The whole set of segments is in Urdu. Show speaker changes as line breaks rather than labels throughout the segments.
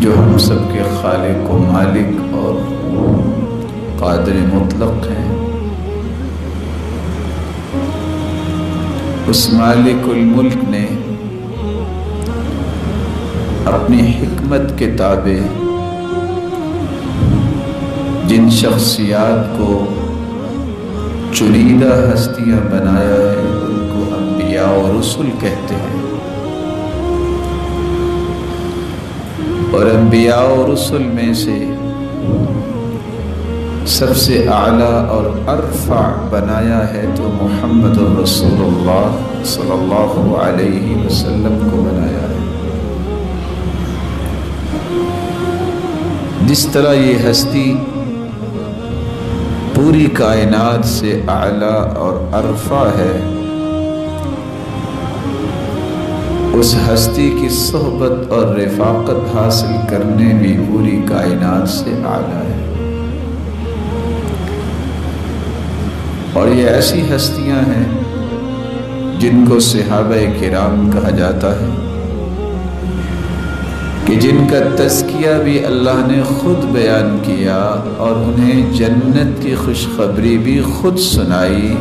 جو ہم سب کے خالق و مالک اور قادر مطلق ہیں۔ اس مالک الملک نے اپنی حکمت کے تابع جن شخصیات کو چنیدہ ہستیاں بنایا ہے، ان کو انبیاء و رسول کہتے ہیں۔ اور انبیاء و رسول میں سے سب سے اعلیٰ اور ارفع بنایا ہے تو محمد الرسول اللہ صلی اللہ علیہ وسلم کو بنایا ہے۔ جس طرح یہ ہستی پوری کائنات سے اعلیٰ اور عرفہ ہے اس ہستی کی صحبت اور رفاقت حاصل کرنے بھی پوری کائنات سے اعلیٰ ہے۔ اور یہ ایسی ہستیاں ہیں جن کو صحابہ کرام کہا جاتا ہے کہ جن کا تذکیہ بھی اللہ نے خود بیان کیا اور انہیں جنت کی خوشخبری بھی خود سنائی۔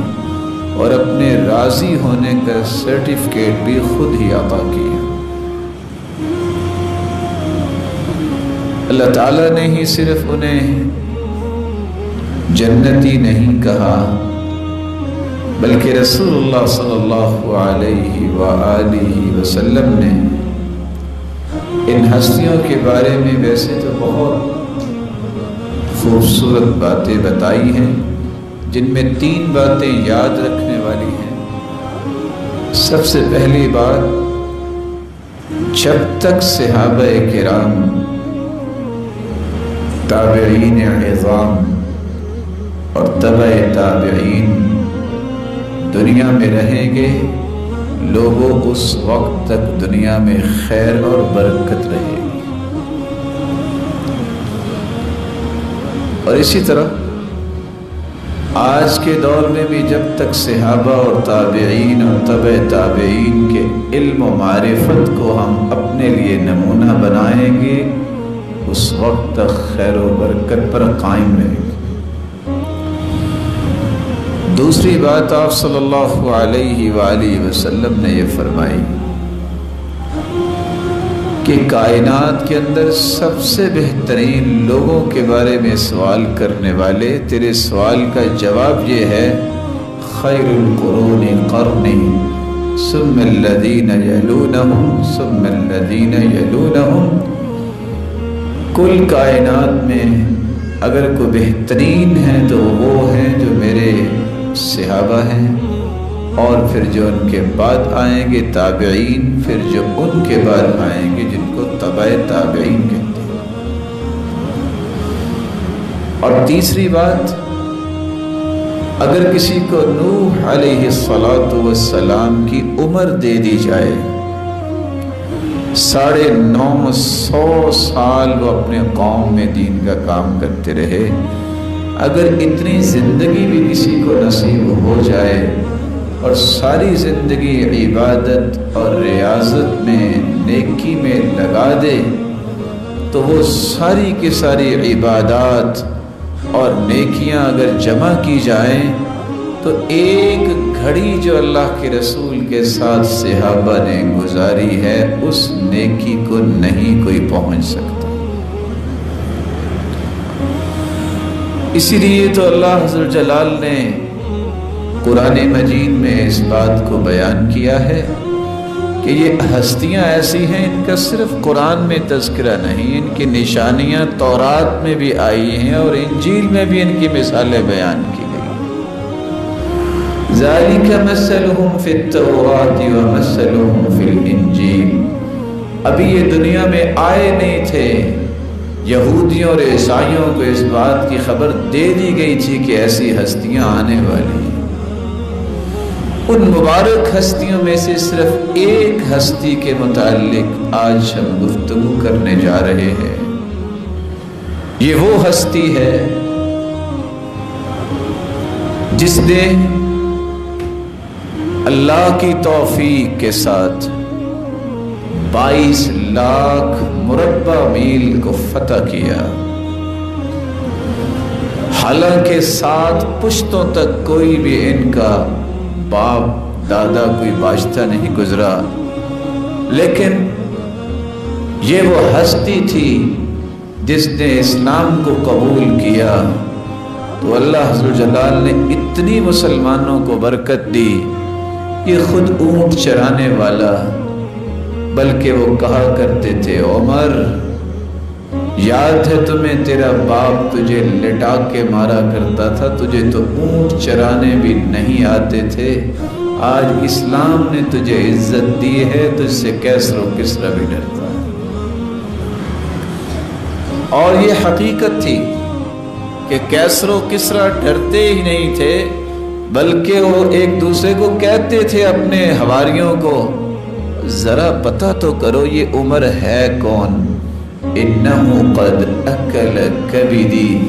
اور اپنے راضی ہونے کا سرٹیفکیٹ بھی خود ہی عطا کیا اللہ تعالیٰ نے ہی صرف انہیں جنتی نہیں کہا، بلکہ رسول اللہ صلی اللہ علیہ وآلہ وسلم نے ان ہستیوں کے بارے میں ویسے تو بہت خوبصورت باتیں بتائی ہیں، جن میں تین باتیں یاد رکھنے والی ہیں سب سے پہلی بات، جب تک صحابہ کرام، تابعین عظام اور طبع تابعین دنیا میں رہیں گے، لوگوں اس وقت تک دنیا میں خیر اور برکت رہے گی۔ اور اسی طرح آج کے دور میں بھی جب تک صحابہ اور تابعین اور طبع تابعین کے علم و معرفت کو ہم اپنے لیے نمونہ بنائیں گے، اس وقت تک خیر و برکت پر قائم رہیں گے۔ دوسری بات آپ صلی اللہ علیہ وآلہ وسلم نے یہ فرمائی۔ کہ کائنات کے اندر سب سے بہترین لوگوں کے بارے میں سوال کرنے والے، تیرے سوال کا جواب یہ ہے، خیر القرون قرنی ثم الذین یلونہم، ثم الذین یلونہم۔ کل کائنات میں اگر کوئی بہترین ہے تو وہ پھر جو ان کے بعد آئیں گے تابعین پھر جو ان کے بعد آئیں گے جن کو طبع تابعین کہتے ہیں۔ اور تیسری بات، اگر کسی کو نوح علیہ السلام کی عمر دے دی جائے، ساڑھے نو سو سال وہ اپنے قوم میں دین کا کام کرتے رہے، اگر اتنی زندگی بھی کسی کو نصیب ہو جائے اور ساری زندگی عبادت اور ریاضت میں نیکی میں لگا دے، تو وہ ساری کی ساری عبادات اور نیکیاں اگر جمع کی جائیں، تو ایک گھڑی جو اللہ کے رسول کے ساتھ صحابہ نے گزاری ہے، اس نیکی کو نہیں کوئی پہنچ سکتا۔ اسی لیے تو اللہ حضر جلال نے قرآن مجید میں اس بات کو بیان کیا ہے کہ یہ ہستیاں ایسی ہیں، ان کا صرف قرآن میں تذکرہ نہیں، ان کی نشانیاں تورات میں بھی آئی ہیں اور انجیل میں بھی ان کی مثالیں بیان کی گئی ذَلِكَ مَثَلُهُمْ فِي التَّوْرَاتِ وَمَثَلُهُمْ فِي الْإِنجِيلِ ابھی یہ دنیا میں آئے نہیں تھے۔ یہودیوں اور عیسائیوں کو اس بات کی خبر دے دی گئی تھی کہ ایسی ہستیاں آنے والی ہیں۔ ان مبارک ہستیوں میں سے صرف ایک ہستی کے متعلق آج ہم گفتگو کرنے جا رہے ہیں۔ یہ وہ ہستی ہے جس نے اللہ کی توفیق کے ساتھ بائیس لاکھ مربع میل کو فتح کیا۔ حالانکہ سات پشتوں تک کوئی بھی ان کا باپ، دادا کوئی باشتہ نہیں گزرا۔ لیکن یہ وہ ہستی تھی جس نے اسلام کو قبول کیا۔ تو اللہ حضر جلال نے اتنی مسلمانوں کو برکت دی۔ یہ خود اونٹ چرانے والا، بلکہ وہ کہا کرتے تھے، عمر یاد ہے تمہیں تیرا باپ تجھے لٹا کے مارا کرتا تھا؟ تجھے تو اونٹ چرانے بھی نہیں آتے تھے۔ آج اسلام نے تجھے عزت دی ہے، تجھ سے کیسر و کسرا بھی ڈرتا۔ ہے اور یہ حقیقت تھی کہ کیسر و کسرا ڈرتے ہی نہیں تھے، بلکہ وہ ایک دوسرے کو کہتے تھے اپنے ہواریوں کو، ذرا پتہ تو کرو یہ عمر ہے کون؟ انہو قد اکل کبیدی،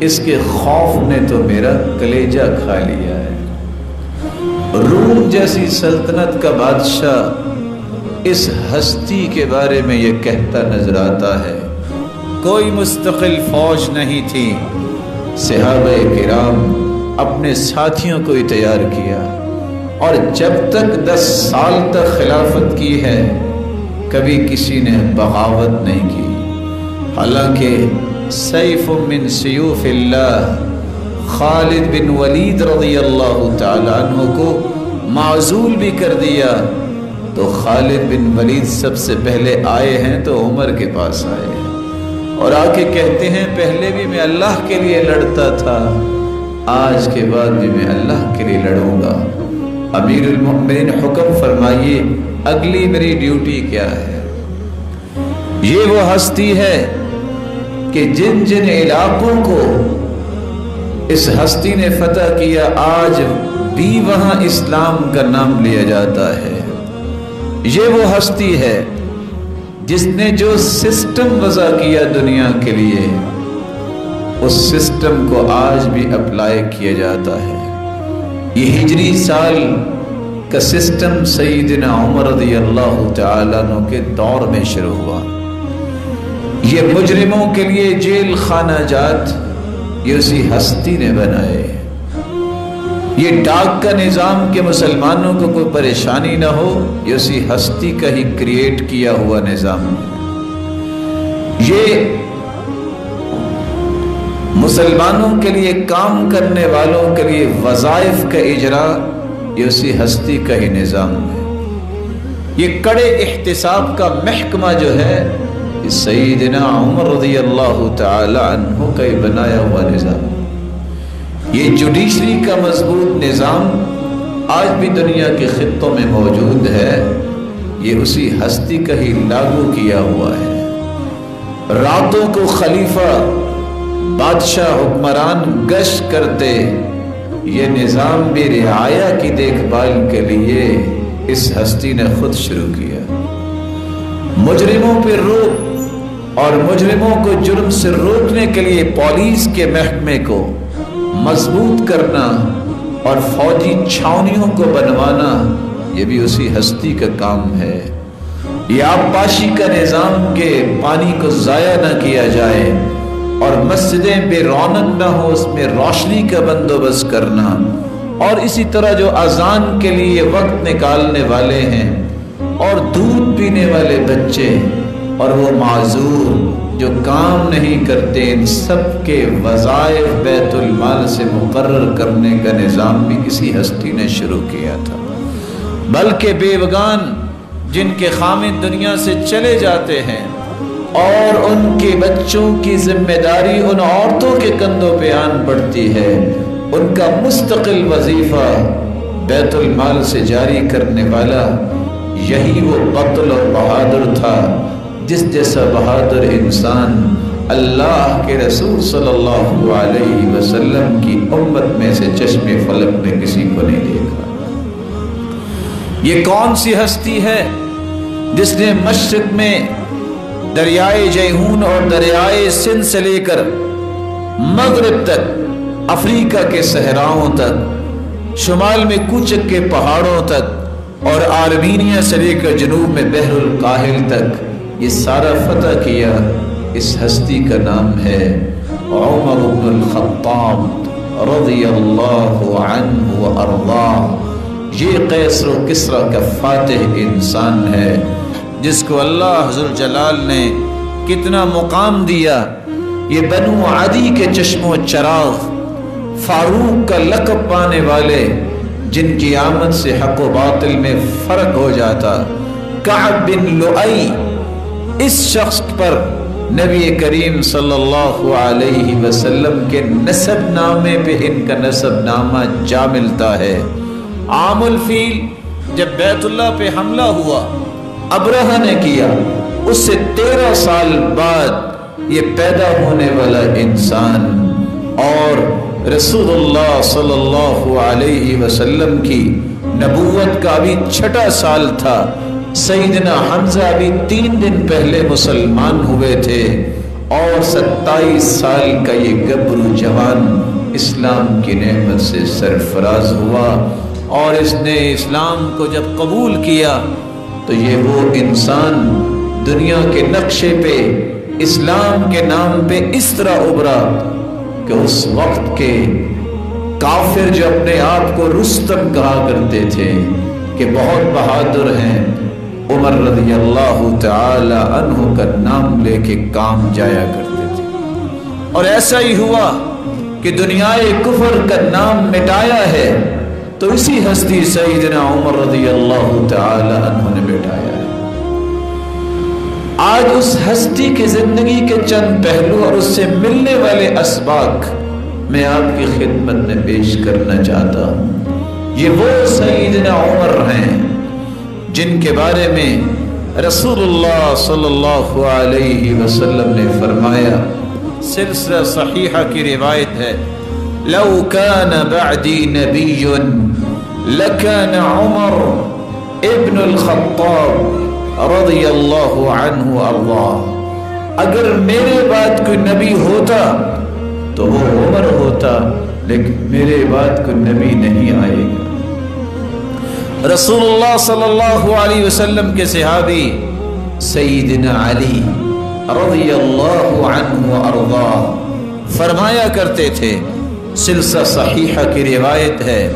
اس کے خوف نے تو میرا کلیجہ کھا لیا ہے۔ روم جیسی سلطنت کا بادشاہ اس ہستی کے بارے میں یہ کہتا نظر آتا ہے۔ کوئی مستقل فوج نہیں تھی۔ صحابہ کرام اپنے ساتھیوں کو ہی تیار کیا۔ اور جب تک دس سال تک خلافت کی ہے، کبھی کسی نے بغاوت نہیں کی۔ حالانکہ سیف من سیوف اللہ خالد بن ولید رضی اللہ تعالیٰ عنہ کو معذول بھی کر دیا۔ تو خالد بن ولید سب سے پہلے آئے ہیں تو عمر کے پاس آئے ہیں۔ اور آ کے کہتے ہیں، پہلے بھی میں اللہ کے لیے لڑتا تھا، آج کے بعد بھی میں اللہ کے لیے لڑوں گا۔ امیر المؤمنین حکم فرمائیے، اگلی میری ڈیوٹی کیا ہے؟ یہ وہ ہستی ہے کہ جن جن علاقوں کو اس ہستی نے فتح کیا، آج بھی وہاں اسلام کا نام لیا جاتا ہے۔ یہ وہ ہستی ہے جس نے جو سسٹم وضع کیا دنیا کے لیے، اس سسٹم کو آج بھی اپلائی کیا جاتا ہے۔ یہ ہجری سال کا سسٹم سیدنا عمر رضی اللہ تعالیٰ عنہ کے دور میں شروع ہوا۔ یہ مجرموں کے لیے جیل خانہ جات، یہ اسی ہستی نے بنائے۔ یہ ڈاک کا نظام کے مسلمانوں کو کوئی پریشانی نہ ہو، یہ اسی ہستی کا ہی کریٹ کیا ہوا نظام۔ یہ مسلمانوں کے لیے کام کرنے والوں کے لیے وظائف کا اجرا، یہ اسی ہستی کا ہی نظام ہے۔ یہ کڑے احتساب کا محکمہ جو ہے سیدنا عمر رضی اللہ تعالی عنہ کا ہی بنایا ہوا نظام. یہ جوڈیشری کا مضبوط نظام آج بھی دنیا کے خطوں میں موجود ہے. یہ اسی ہستی کا ہی لاگو کیا ہوا ہے. راتوں کو خلیفہ، بادشاہ حکمران گشت کرتے، یہ نظام بھی رعایا کی دیکھ بھال کے لیے اس ہستی نے خود شروع کیا۔ مجرموں پہ روک اور مجرموں کو جرم سے روکنے کے لیے پولیس کے محکمے کو مضبوط کرنا اور فوجی چھاونیوں کو بنوانا، یہ بھی اسی ہستی کا کام ہے۔ یہ آبپاشی کا نظام کے پانی کو ضائع نہ کیا جائے اور مسجدیں بے رونق نہ ہو اس میں روشنی کا بندوبست کرنا۔ اور اسی طرح جو اذان کے لیے وقت نکالنے والے ہیں اور دودھ پینے والے بچے اور وہ معذور جو کام نہیں کرتے ان سب کے وظائف بیت المال سے مقرر کرنے کا نظام بھی کسی ہستی نے شروع کیا تھا۔ بلکہ بیوگان جن کے خامد دنیا سے چلے جاتے ہیں اور ان کے بچوں کی ذمہ داری ان عورتوں کے کندھوں پہ آن پڑتی ہے، ان کا مستقل وظیفہ بیت المال سے جاری کرنے والا یہی وہ قتل اور بہادر تھا۔ جس جیسا بہادر انسان اللہ کے رسول صلی اللہ علیہ وسلم کی امت میں سے چشم فلک میں کسی کو نہیں دیکھا۔ یہ کون سی ہستی ہے جس نے مشرق میں دریائے جیہون اور دریائے سندھ سے لے کر مغرب تک، افریقہ کے صحراؤں تک، شمال میں کوچک کے پہاڑوں تک اور آرمینیا سے لے کر جنوب میں بحر القاہل تک یہ سارا فتح کیا اس ہستی کا نام ہے عمر بن الخطاب رضی اللہ عنہ و یہ قیصر و کسرا کا فاتح انسان ہے، جس کو اللہ حضر جلال نے کتنا مقام دیا۔ یہ بنو عدی کے چشم و چراغ، فاروق کا لقب پانے والے، جن کی آمد سے حق و باطل میں فرق ہو جاتا۔ کعب بن لؤئی اس شخص پر نبی کریم صلی اللہ علیہ وسلم کے نصب نامے پہ ان کا نصب نامہ جا ملتا ہے۔ عام الفیل جب بیت اللہ پہ حملہ ہوا ابرہ نے کیا، اس سے تیرہ سال بعد یہ پیدا ہونے والا انسان اور رسول اللہ صلی اللہ علیہ وسلم کی نبوت کا بھی چھٹا سال تھا۔ سیدنا حمزہ ابھی تین دن پہلے مسلمان ہوئے تھے اور ستائیس سال کا یہ گبرو جوان اسلام کی نعمت سے سرفراز ہوا اور اس نے اسلام کو جب قبول کیا تو یہ وہ انسان دنیا کے نقشے پہ، اسلام کے نام پہ اس طرح ابھرا کہ اس وقت کے کافر جو اپنے آپ کو رستم کہا کرتے تھے کہ بہت بہادر ہیں عمر رضی اللہ تعالی عنہ کا نام لے کے کام جایا کرتے تھے۔ اور ایسا ہی ہوا کہ دنیا کفر کا نام مٹایا ہے، تو اسی ہستی سیدنا عمر رضی اللہ تعالی عنہ نے مٹایا ہے۔ آج اس ہستی کی زندگی کے چند پہلو اور اس سے ملنے والے اسباق میں آپ کی خدمت میں پیش کرنا چاہتا ہوں۔ یہ وہ سیدنا عمر ہیں جن کے بارے میں رسول اللہ صلی اللہ علیہ وسلم نے فرمایا، سلسلہ صحیحہ کی روایت ہے، لو كان بعدی نبی لكان عمر ابن الخطاب رضی اللہ عنہ اللہ اگر میرے بعد کوئی نبی ہوتا تو وہ عمر ہوتا، لیکن میرے بعد کوئی نبی نہیں آئے گا۔ رسول اللہ صلی اللہ علیہ وسلم کے صحابی سیدنا علی رضی اللہ عنہ فرمایا کرتے تھے، سلسلہ صحیحہ کی روایت ہے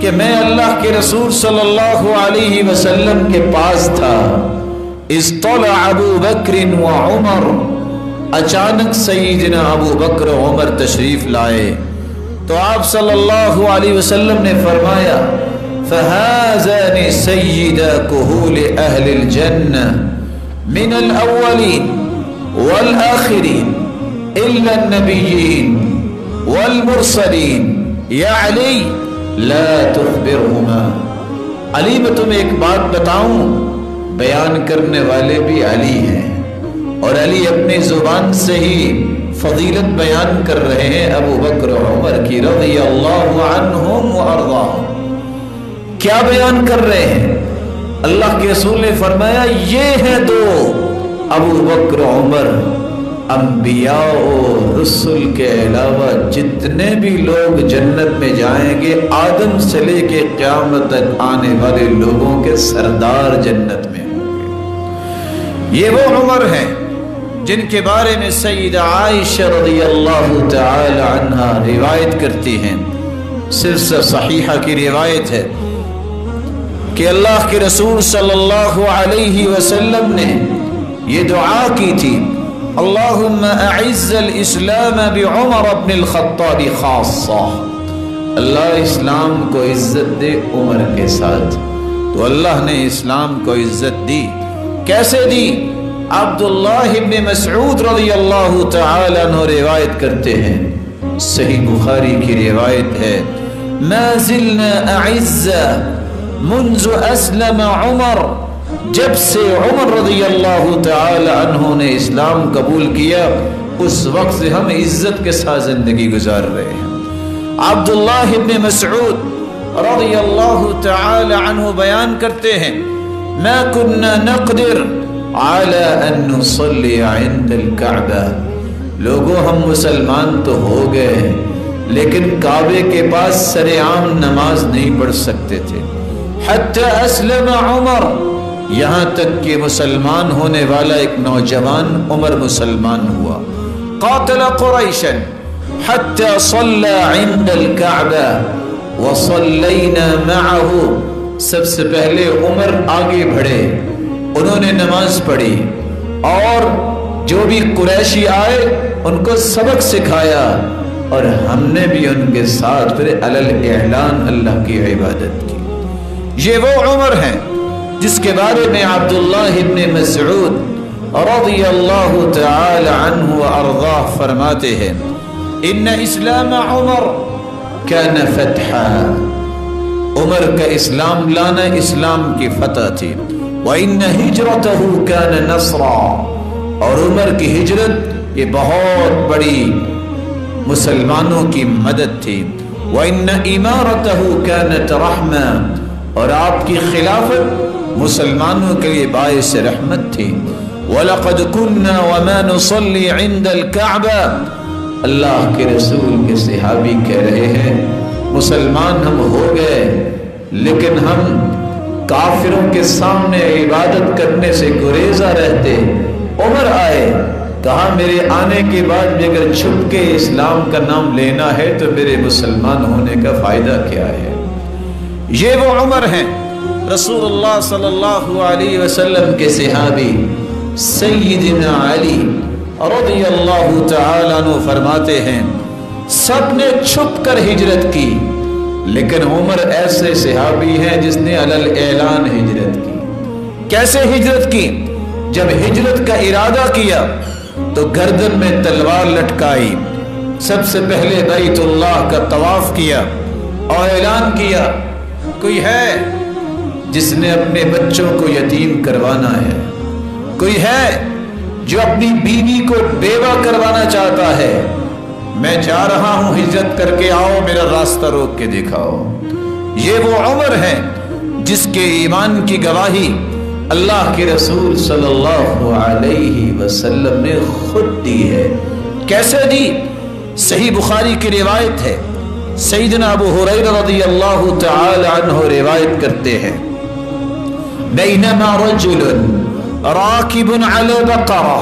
کہ میں اللہ کے رسول صلی اللہ علیہ وسلم کے پاس تھا۔ استطلع ابو بکر و عمر، اچانک سیدنا ابو بکر و عمر تشریف لائے۔ تو آپ صلی اللہ علیہ وسلم نے فرمایا فهذان سيدا كهول أهل الجنة من الأولين والآخرين إلا النبيين والمرسلين. يا علي لا تخبرهما. علی میں تمہیں ایک بات بتاؤں بیان کرنے والے بھی علی ہیں۔ اور علی اپنی زبان سے ہی فضیلت بیان کر رہے ہیں ابو بکر عمر کی رضی اللہ عنہم و ارضاہم۔ کیا بیان کر رہے ہیں؟ اللہ کے رسول نے فرمایا، یہ ہے دو، ابو بکر، عمر، انبیاء و رسول کے علاوہ جتنے بھی لوگ جنت میں جائیں گے، آدم سے لے کے قیامت آنے والے لوگوں کے سردار جنت میں ہوں گے۔ یہ وہ عمر ہیں جن کے بارے میں سید عائشہ رضی اللہ تعالی عنہ روایت کرتی ہیں۔ سلسلہ صحیحہ کی روایت ہے۔ کہ اللہ کے رسول صلی اللہ علیہ وسلم نے یہ دعا کی تھی، اللہم اعز الاسلام بعمر ابن الخطاب خاصہ اللہ اسلام کو عزت دے عمر کے ساتھ۔ تو اللہ نے اسلام کو عزت دی۔ کیسے دی؟ عبداللہ ابن مسعود رضی اللہ تعالی عنہ روایت کرتے ہیں۔ صحیح بخاری کی روایت ہے، ما زلنا اعزہ منذ اسلم عمر، جب سے عمر رضی اللہ تعالی عنہ نے اسلام قبول کیا، اس وقت سے ہم عزت کے ساتھ زندگی گزار رہے ہیں۔ عبداللہ ابن مسعود رضی اللہ تعالی عنہ بیان کرتے ہیں، ما كنا نقدر على ان نصلي عند الكعبہ لوگوں، ہم مسلمان تو ہو گئے لیکن کعبے کے پاس سر عام نماز نہیں پڑھ سکتے تھے۔ حتی اسلم عمر، یہاں تک کہ مسلمان ہونے والا ایک نوجوان عمر مسلمان ہوا۔ قاتل قریشن حتى صلى عند الكعبة وصلينا معه۔ سب سے پہلے عمر آگے بڑھے، انہوں نے نماز پڑھی۔ اور جو بھی قریشی آئے، ان کو سبق سکھایا۔ اور ہم نے بھی ان کے ساتھ پھر اعلان اللہ کی عبادت کی۔ یہ وہ عمر ہیں جس کے بارے میں عبداللہ ابن مسعود رضی اللہ تعالی عنہ و ارضاہ فرماتے ہیں، ان اسلام عمر كان فتحا. عمر کا اسلام لانا اسلام کی فتح تھی، وَإِنَّ هِجْرَتَهُ كَانَ نَصْرًا۔ اور عمر کی ہجرت یہ بہت بڑی مسلمانوں کی مدد تھی، وَإِنَّ إِمَارَتَهُ كَانَتْ رَحْمًا اور آپ کی خلافت مسلمانوں کے لیے باعث رحمت تھی. وَلَقَدْ كُنَّا وَمَا نُصَلِّ عِنْدَ الْكَعْبَةِ اللہ کے رسول کے صحابی کہہ رہے ہیں، مسلمان ہم ہو گئے، لیکن ہم کافروں کے سامنے عبادت کرنے سے گریزہ رہتے۔ عمر آئے، کہا، میرے آنے کے بعد بھی اگر چھپ کے اسلام کا نام لینا ہے تو میرے مسلمان ہونے کا فائدہ کیا ہے؟ یہ وہ عمر ہیں۔ رسول اللہ صلی اللہ علیہ وسلم کے صحابی سیدنا علی رضی اللہ تعالیٰ عنہ فرماتے ہیں، سب نے چھپ کر ہجرت کی، لیکن عمر ایسے صحابی ہیں جس نے علل اعلان ہجرت کی۔ کیسے ہجرت کی؟ جب ہجرت کا ارادہ کیا تو گردن میں تلوار لٹکائی۔ سب سے پہلے بیت اللہ کا طواف کیا، اور اعلان کیا کوئی ہے جس نے اپنے بچوں کو یتیم کروانا ہے؟ کوئی ہے جو اپنی بیوی کو بیوہ کروانا چاہتا ہے؟ میں جا رہا ہوں ہجرت کر کے آؤ، میرا راستہ روک کے دکھاؤ۔ یہ وہ عمر ہے جس کے ایمان کی گواہی اللہ کے رسول صلی اللہ علیہ وسلم نے خود دی ہے۔ کیسے دی؟ صحیح بخاری کی روایت ہے۔ سیدنا ابو حریر رضی اللہ تعالی عنہ روایت کرتے ہیں. بینما رجل راکب علی بقرہ.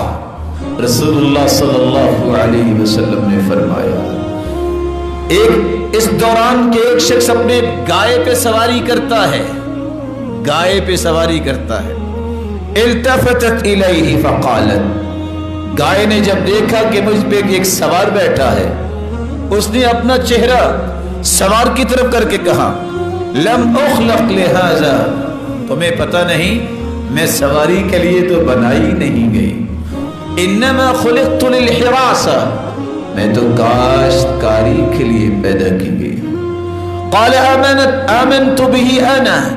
رسول اللہ صلی اللہ علیہ وسلم نے فرمایا، ایک اس دوران کے ایک شخص اپنے گائے پہ سواری کرتا ہے، گائے پہ سواری کرتا ہے۔ التفتت الیہ فقالت، گائے نے جب دیکھا کہ مجھ پہ ایک سوار بیٹھا ہے اس نے اپنا چہرہ سوار کی طرف کر کے کہا، لم اخلق لہذا. تمہیں پتہ نہیں، میں سواری کے لیے تو بنائی نہیں گئی۔ انما خلقت للحراسہ میں تو کاشتکاری کے لیے پیدا کی گئی۔ قال، آمنت آمنت به انا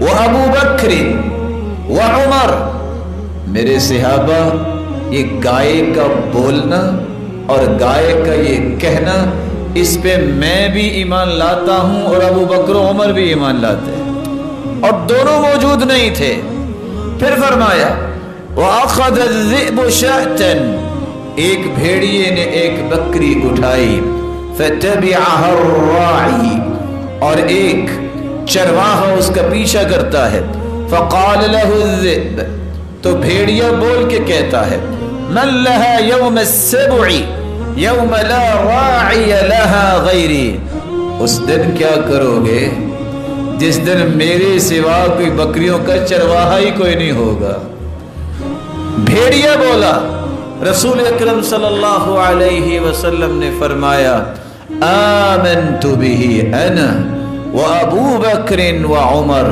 وابو بکر وعمر میرے صحابہ، یہ گائے کا بولنا اور گائے کا یہ کہنا، اس پہ میں بھی ایمان لاتا ہوں اور ابو بکر و عمر بھی ایمان لاتے ہیں۔ اور دونوں موجود نہیں تھے۔ پھر فرمایا، وَأَخَذَ الذِّئْبُ شَأْتًا۔ ایک بھیڑیے نے ایک بکری اٹھائی، فَتَبِعَهَا الرَّاعِي۔ اور ایک چرواہا اس کا پیچھا کرتا ہے، فَقَالَ لَهُ الذِّئْبُ۔ تو بھیڑیا بول کے کہتا ہے مَنْ لَهَا يَوْمَ السَّبُعِ يَوْمَ لَا رَاعِيَ لَهَا غَيْرِ اس دن کیا کرو گے؟ جس دن میرے سوا کوئی بکریوں کا چرواہا ہی کوئی نہیں ہوگا۔ بھیڑیا بولا۔ رسول اکرم صلی اللہ علیہ وسلم نے فرمایا، آمنت به انا و ابو بکر و عمر۔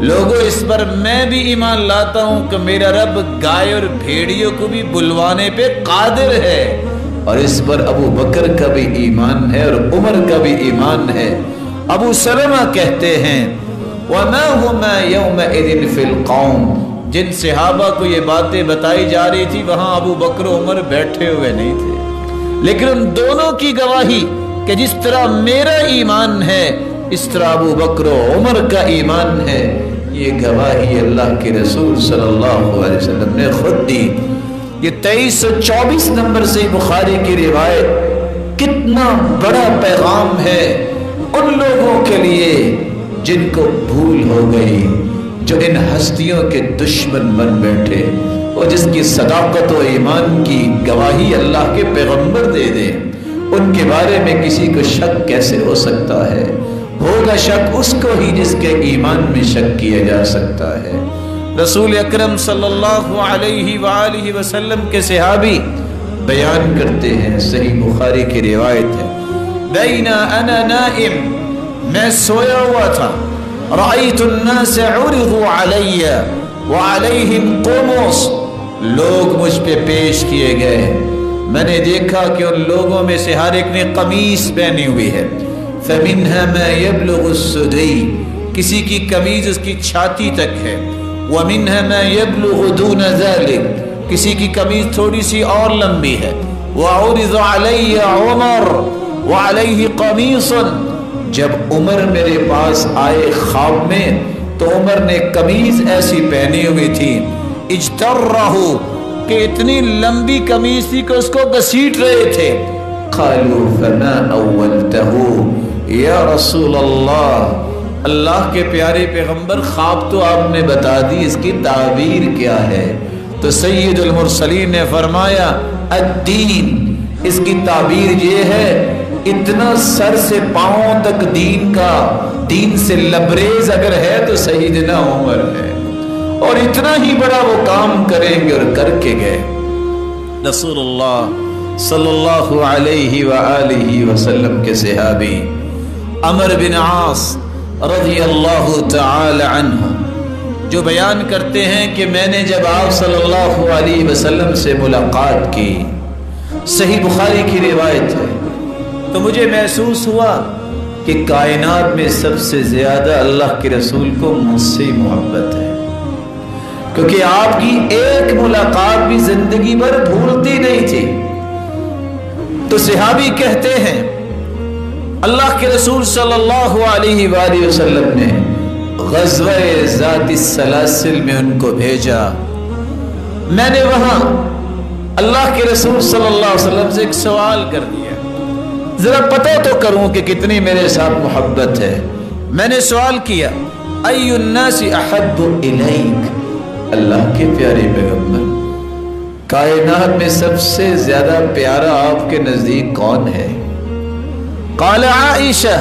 لوگوں اس پر میں بھی ایمان لاتا ہوں کہ میرا رب گائے اور بھیڑیوں کو بھی بلوانے پہ قادر ہے۔ اور اس پر ابو بکر کا بھی ایمان ہے اور عمر کا بھی ایمان ہے۔ ابو سلمہ کہتے ہیں، وَمَا هُمَا يَوْمَئِذٍ فِي الْقَوْمِ۔ جن صحابہ کو یہ باتیں بتائی جا رہی تھی، وہاں ابو بکر و عمر بیٹھے ہوئے نہیں تھے۔ لیکن ان دونوں کی گواہی کہ جس طرح میرا ایمان ہے اس طرح ابو بکر و عمر کا ایمان ہے، یہ گواہی اللہ کے رسول صلی اللہ علیہ وسلم نے خود دی۔ یہ تیئیس سو چوبیس نمبر سے بخاری کی روایت کتنا بڑا پیغام ہے ان لوگوں کے لیے جن کو بھول ہو گئی، جو ان ہستیوں کے دشمن بن بیٹھے اور جس کی صداقت و ایمان کی گواہی اللہ کے پیغمبر دے دے ان کے بارے میں کسی کو شک کیسے ہو سکتا ہے؟ ہوگا شک، اس کو ہی جس کے ایمان میں شک کیا جا سکتا ہے۔ رسول اکرم صلی اللہ علیہ وآلہ وسلم کے صحابی بیان کرتے ہیں، صحیح بخاری کی روایت ہے۔ بینا انا نائم، میں سویا ہوا تھا۔ رأیت الناس عرضوا علی وعلیہم قمص۔ لوگ مجھ پہ پیش کیے گئے۔ میں نے دیکھا کہ ان لوگوں میں سے ہر ایک نے قمیص پہنی ہوئی ہے۔ فَمِنْهَا مَا يَبْلُغُ السُّدَيْ، کسی کی قمیض اس کی چھاتی تک ہے۔ وَمِنْهَا مَا يَبْلُغُ دُونَ ذَلِكَ، کسی کی قمیض تھوڑی سی اور لمبی ہے۔ وَعُرِضَ عَلَيَّ عُمَرُ، وَعَلَيْهِ قَمِيصٌ۔ جب عمر میرے پاس آئے خواب میں، تو عمر نے قمیض ایسی پہنی ہوئی تھی۔ اجترہو کہ اتنی لمبی قمیض تھی کہ اس کو گسیٹ رہے تھے۔ قالوا فما اولتہو یا رسول اللہ اللہ کے پیارے پیغمبر، خواب تو آپ نے بتا دی، اس کی تعبیر کیا ہے؟ تو سید المرسلین نے فرمایا، الدین، اس کی تعبیر یہ ہے، اتنا سر سے پاؤں تک دین کا، دین سے لبریز اگر ہے تو سیدنا عمر ہے۔ اور اتنا ہی بڑا وہ کام کریں گے اور کر کے گئے۔ رسول اللہ صلی اللہ علیہ وآلہ وسلم کے صحابی عمر بن عاص رضی اللہ تعالی عنہ، جو بیان کرتے ہیں کہ میں نے جب آپ صلی اللہ علیہ وسلم سے ملاقات کی، صحیح بخاری کی روایت ہے۔ تو مجھے محسوس ہوا کہ کائنات میں سب سے زیادہ اللہ کے رسول کو مجھ سے محبت ہے۔ کیونکہ آپ کی ایک ملاقات بھی زندگی بھر بھولتی نہیں تھی۔ تو صحابی کہتے ہیں اللہ کے رسول صلی اللہ علیہ وآلہ وسلم نے غزوہ ذات السلاسل میں ان کو بھیجا۔ میں نے وہاں اللہ کے رسول صلی اللہ علیہ وسلم سے ایک سوال کر دیا۔ ذرا پتہ تو کروں کہ کتنی میرے ساتھ محبت ہے۔ میں نے سوال کیا ای الناس احب الیک؟ اللہ کے پیارے پیغمبر، کائنات میں سب سے زیادہ پیارا آپ کے نزدیک کون ہے؟ قال عائشہ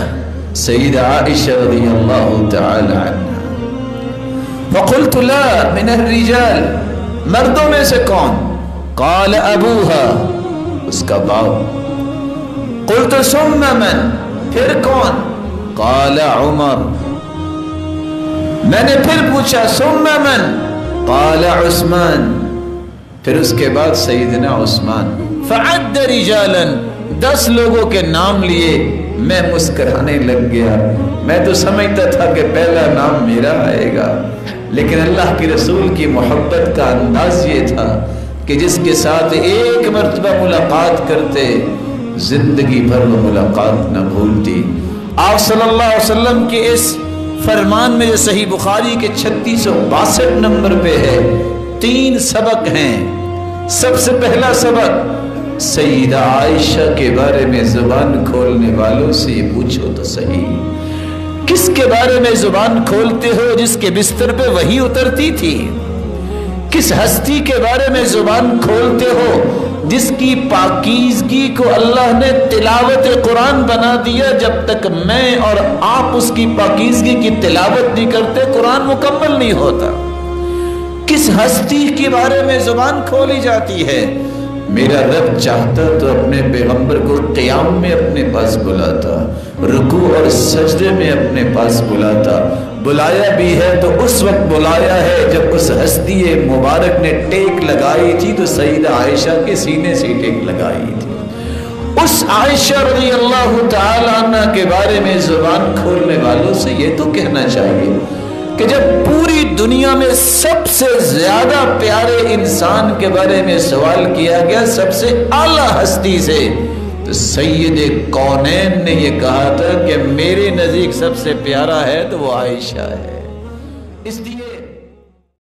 سید عائشہ رضی اللہ تعالی عنہ فقلت لا من الرجال. مردوں میں سے کون قال أبوها. اس کا قلت ثم من؟ پھر کون قال عمر. میں نے پھر پوچھا ثم من؟ قال عثمان. پھر اس کے بعد سیدنا عثمان. فعد رجالا. دس لوگوں کے نام لیے میں مسکرانے لگ گیا۔ میں تو سمجھتا تھا کہ پہلا نام میرا آئے گا۔ لیکن اللہ کے رسول کی محبت کا انداز یہ تھا کہ جس کے ساتھ ایک مرتبہ ملاقات کرتے، زندگی بھر وہ ملاقات نہ بھولتی۔ آپ صلی اللہ علیہ وسلم کے اس فرمان میں جو صحیح بخاری کے چھتیس سو باسٹھ نمبر پہ ہے، تین سبق ہیں۔ سب سے پہلا سبق سیدہ عائشہ کے بارے میں زبان کھولنے والوں سے یہ پوچھو تو صحیح۔ کس کے بارے میں زبان کھولتے ہو جس کے بستر پہ وہی اترتی تھی؟ کس ہستی کے بارے میں زبان کھولتے ہو جس کی پاکیزگی کو اللہ نے تلاوت قرآن بنا دیا جب تک میں اور آپ اس کی پاکیزگی کی تلاوت نہیں کرتے، قرآن مکمل نہیں ہوتا۔ کس ہستی کے بارے میں زبان کھولی جاتی ہے؟ میرا رب چاہتا تو اپنے پیغمبر کو قیام میں اپنے پاس بلاتا رکو اور سجدے میں اپنے پاس بلاتا۔ بلایا بھی ہے تو اس وقت بلایا ہے جب اس ہستی مبارک نے ٹیک لگائی تھی تو سیدہ عائشہ کے سینے سے ٹیک لگائی تھی۔ اس عائشہ رضی اللہ تعالیٰ عنہ کے بارے میں زبان کھولنے والوں سے یہ تو کہنا چاہیے کہ جب پوری دنیا میں سب سے زیادہ پیارے انسان کے بارے میں سوال کیا گیا سب سے اعلیٰ ہستی سے، تو سید کونین نے یہ کہا تھا کہ میرے نزدیک سب سے پیارا ہے تو وہ عائشہ ہے۔ اس لیے